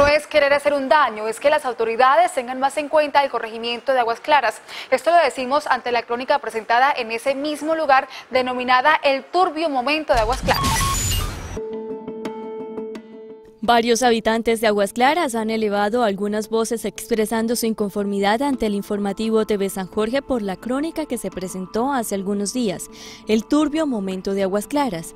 No es querer hacer un daño, es que las autoridades tengan más en cuenta el corregimiento de Aguas Claras. Esto lo decimos ante la crónica presentada en ese mismo lugar denominada el turbio momento de Aguas Claras. Varios habitantes de Aguas Claras han elevado algunas voces expresando su inconformidad ante el informativo TV San Jorge por la crónica que se presentó hace algunos días, el turbio momento de Aguas Claras.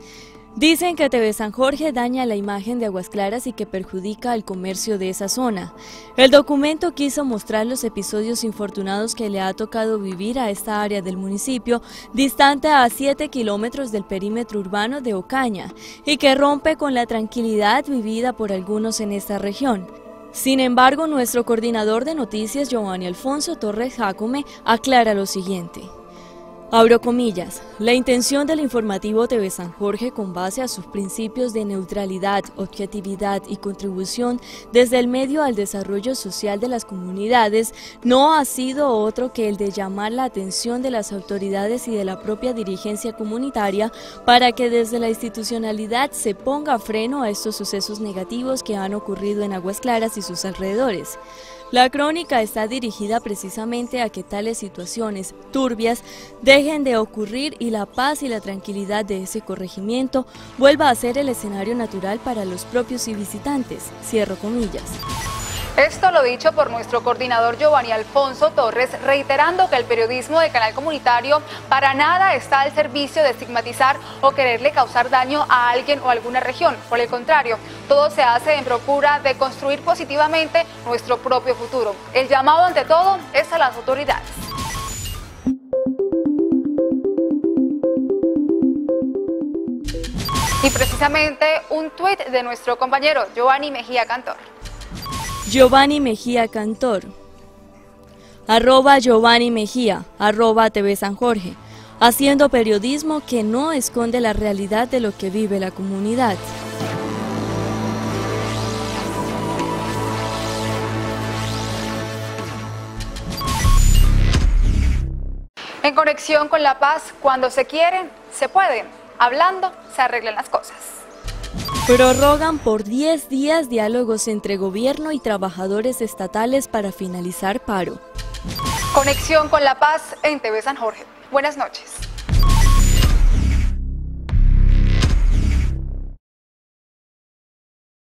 Dicen que TV San Jorge daña la imagen de Aguas Claras y que perjudica al comercio de esa zona. El documento quiso mostrar los episodios infortunados que le ha tocado vivir a esta área del municipio, distante a 7 kilómetros del perímetro urbano de Ocaña, y que rompe con la tranquilidad vivida por algunos en esta región. Sin embargo, nuestro coordinador de noticias, Giovanni Alfonso Torres Jacome, aclara lo siguiente. Abro comillas, la intención del informativo TV San Jorge con base a sus principios de neutralidad, objetividad y contribución desde el medio al desarrollo social de las comunidades no ha sido otro que el de llamar la atención de las autoridades y de la propia dirigencia comunitaria para que desde la institucionalidad se ponga freno a estos sucesos negativos que han ocurrido en Aguas Claras y sus alrededores. La crónica está dirigida precisamente a que tales situaciones turbias dejen de ocurrir y la paz y la tranquilidad de ese corregimiento vuelva a ser el escenario natural para los propios y visitantes. Cierro comillas. Esto lo dicho por nuestro coordinador Giovanni Alfonso Torres, reiterando que el periodismo de canal comunitario para nada está al servicio de estigmatizar o quererle causar daño a alguien o alguna región. Por el contrario, todo se hace en procura de construir positivamente nuestro propio futuro. El llamado ante todo es a las autoridades. Y precisamente un tuit de nuestro compañero Giovanni Mejía Cantor. Giovanni Mejía Cantor. Arroba Giovanni Mejía, arroba TV San Jorge, haciendo periodismo que no esconde la realidad de lo que vive la comunidad. En conexión con la paz, cuando se quiere, se puede. Hablando, se arreglan las cosas. Prorrogan por 10 días diálogos entre gobierno y trabajadores estatales para finalizar paro. Conexión con la paz en TV San Jorge. Buenas noches.